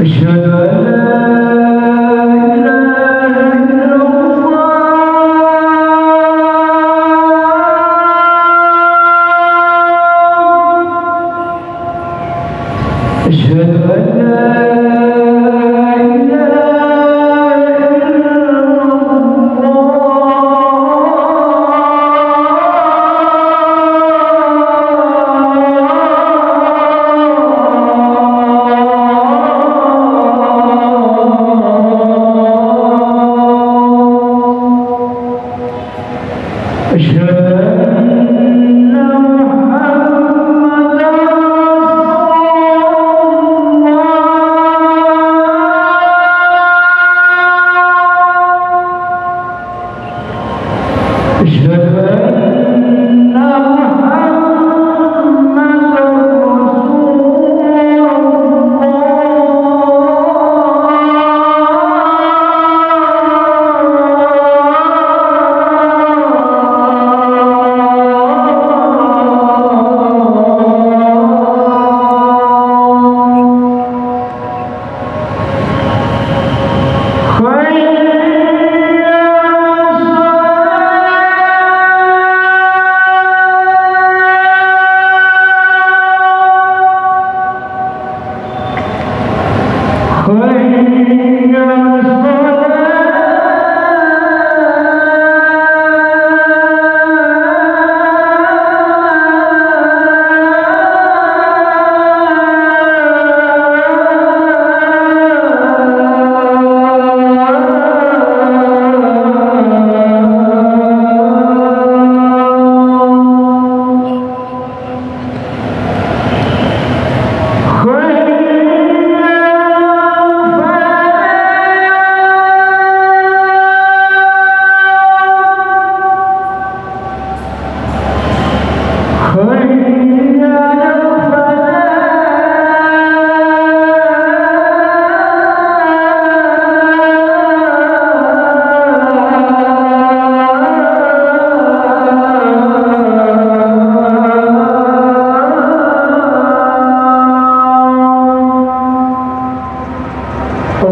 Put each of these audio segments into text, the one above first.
أشهد أن لا Eşhedü en İşte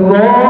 Yeah.